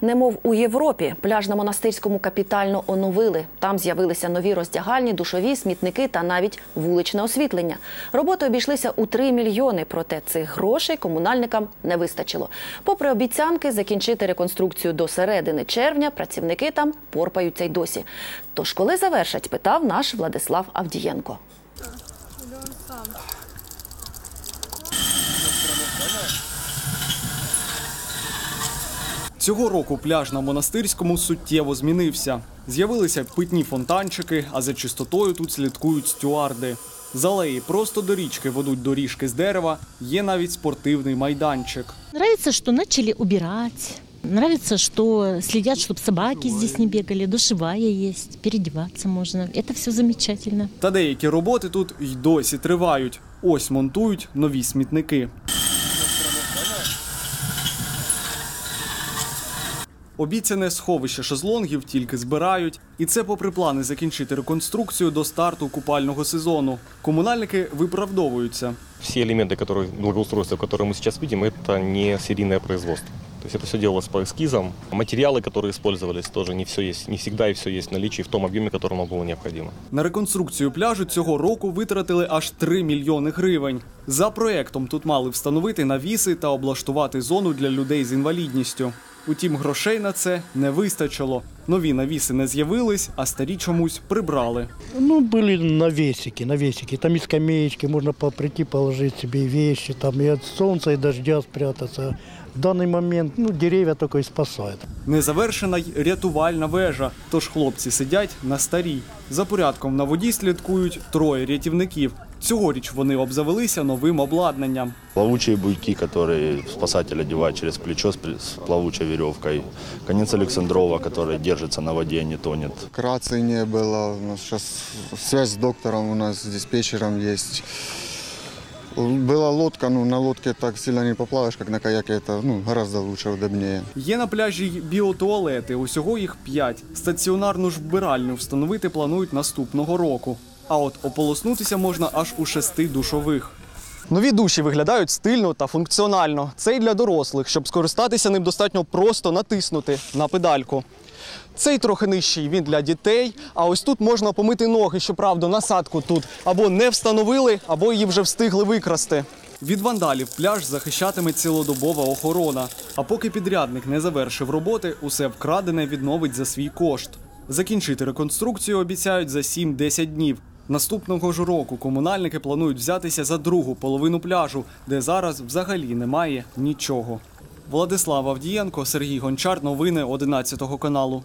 Немов у Європі, пляж на монастирському капітально оновили. Там з'явилися нові роздягальні, душові, смітники та навіть вуличне освітлення. Роботи обійшлися у 3 мільйони, проте цих грошей комунальникам не вистачило. Попри обіцянки закінчити реконструкцію до середини червня, працівники там порпаються й досі. Тож, коли завершать, питав наш Владислав Авдієнко. Цього року пляж на монастирському суттєво змінився. З'явилися питні фонтанчики, а за чистотою тут слідкують стюарди. З алеї просто до річки ведуть доріжки з дерева, є навіть спортивний майданчик. Нравится, что начали убирать. Нравится, что следят, чтобы собаки здесь не бегали. Душевая есть, переодеваться можно. Это все замечательно. Та деякі роботи тут й досі тривають. Ось монтують нові смітники. Обіцяне сховище шезлонгів тільки збирають, і це попри плани закінчити реконструкцію до старту купального сезону. Комунальники виправдовуються. Все элементы которые, благоустройства, которые мы сейчас видим, это не серийное производство. То есть это все делалось по эскизам. Материалы, которые использовались, тоже не все есть, не всегда и все есть в наличии в том объеме, который нам было необходимо. На реконструкцію пляжу цього року витратили аж 3 мільйони гривень. За проектом тут мали встановити навіси та облаштувати зону для людей з інвалідністю. Утім, грошей на це не вистачило. Нові навіси не з'явились, а старі чомусь прибрали. Ну, были навесики, навесики. Там и скамеечки, можно по- прийти положить себе вещи, там и от солнца, и дождя спрятаться. В данный момент, ну, деревья только и спасают. Незавершена й рятувальна вежа. Тож хлопці сидять на старій. За порядком на воді слідкують троє рятівників. Цьогоріч вони обзавелися новим обладнанням. Плавучие буйки, которые спасатель одевает через плечо с при- с плавучей веревкой. Конец Александрова, который держится на воде, не тонет. Рации не было. У нас сейчас связь с доктором у нас с диспетчером есть. Была лодка, ну на лодке так сильно не поплаваешь, как на каяке. Это ну, гораздо лучше, удобнее. Є на пляжі й біотуалети. Усього їх п'ять. Стаціонарну ж вбиральню встановити планують наступного року. А от ополоснутися можна аж у шести душових. Нові душі виглядають стильно та функціонально. Це й для дорослих. Щоб скористатися ним, достатньо просто натиснути на педальку. Цей трохи нижчий, він для дітей. А ось тут можна помити ноги, щоправда, насадку тут або не встановили, або її вже встигли викрасти. Від вандалів пляж захищатиме цілодобова охорона. А поки підрядник не завершив роботи, усе вкрадене відновить за свій кошт. Закінчити реконструкцію обіцяють за 7-10 днів. Наступного ж року комунальники планують взятися за другу половину пляжу, де зараз взагалі немає нічого. Владислав Авдієнко, Сергій Гончар. Новини 11 каналу.